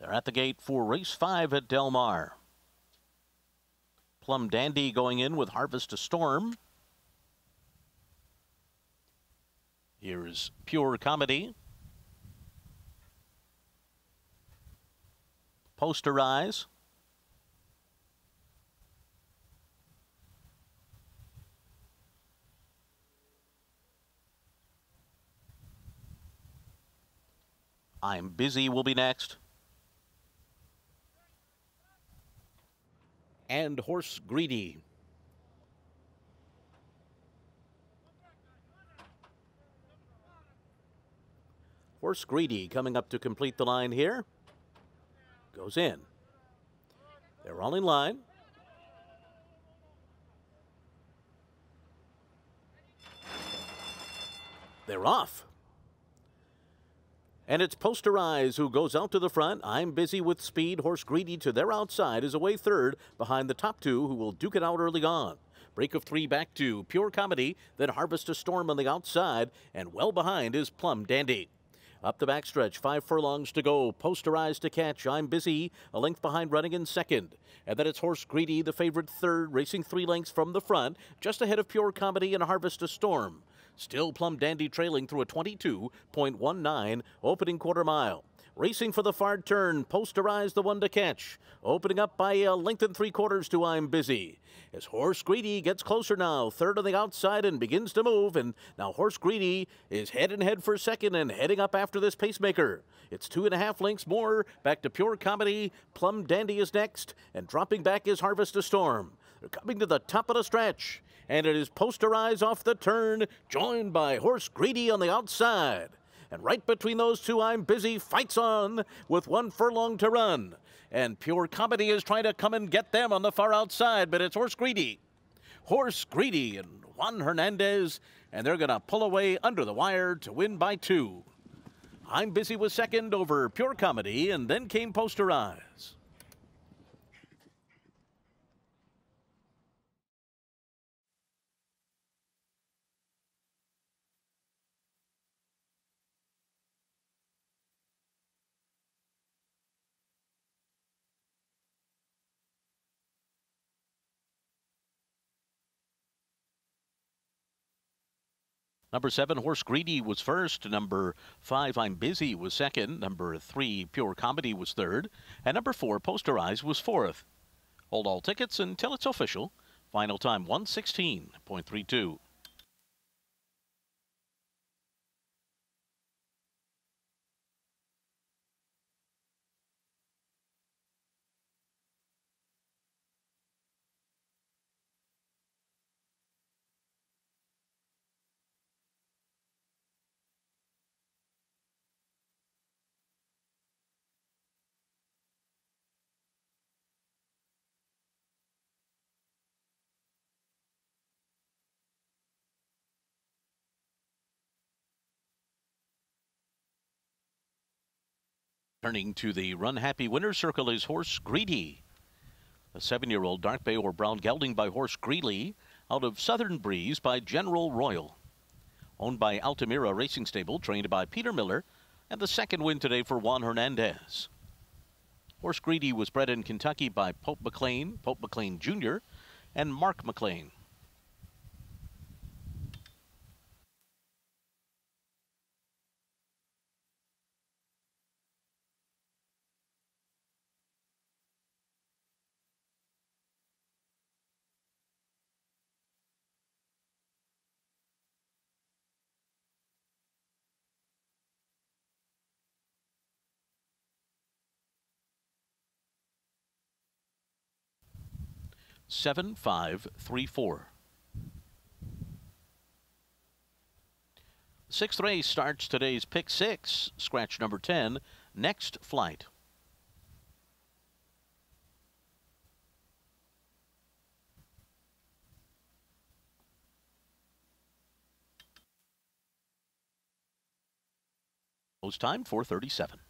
They're at the gate for race five at Del Mar. Plum Dandy going in with Harvest a Storm. Here's Pure Comedy. Posterize. I'm busy will be next. And Horse Greedy. Horse Greedy coming up to complete the line here. Goes in. They're all in line. They're off. And it's Posterize who goes out to the front. I'm busy with speed. Horse Greedy to their outside is away third behind the top two who will duke it out early on. Break of three back to Pure Comedy, then Harvest a Storm on the outside, and well behind is Plum Dandy. Up the backstretch, five furlongs to go. Posterized to catch. I'm busy. A length behind running in second. And then it's Horse Greedy, the favorite third, racing three lengths from the front, just ahead of Pure Comedy and Harvest a Storm. Still Plum Dandy trailing through a 22.19 opening quarter mile. Racing for the far turn, Posterize the one to catch. Opening up by a length and three quarters to I'm Busy. As Horse Greedy gets closer now, third on the outside and begins to move. And now Horse Greedy is head and head for second and heading up after this pacemaker. It's two and a half lengths more. Back to pure comedy. Plum Dandy is next. And dropping back is Harvest a Storm. They're coming to the top of the stretch. And it is Posterize off the turn, joined by Horse Greedy on the outside. And right between those two, I'm busy, fights on with one furlong to run. And Pure Comedy is trying to come and get them on the far outside, but it's Horse Greedy. Horse Greedy and Juan Hernandez, and they're going to pull away under the wire to win by two. I'm busy with second over Pure Comedy, and then came Posterize. Number seven, Horse Greedy was first. Number five, I'm Busy was second. Number three, Pure Comedy was third. And number four, Posterize was fourth. Hold all tickets until it's official. Final time 116.32. Turning to the run happy winner circle is Horse Greedy. A seven year old dark bay or brown gelding by Horse Greeley out of Southern Breeze by General Royal. Owned by Altamira Racing Stable, trained by Peter Miller, and the second win today for Juan Hernandez. Horse Greedy was bred in Kentucky by Pope McLean, Pope McLean Jr., and Mark McLean. Seven five three four. Sixth race starts today's pick six, scratch number 10, next flight. Post time 437.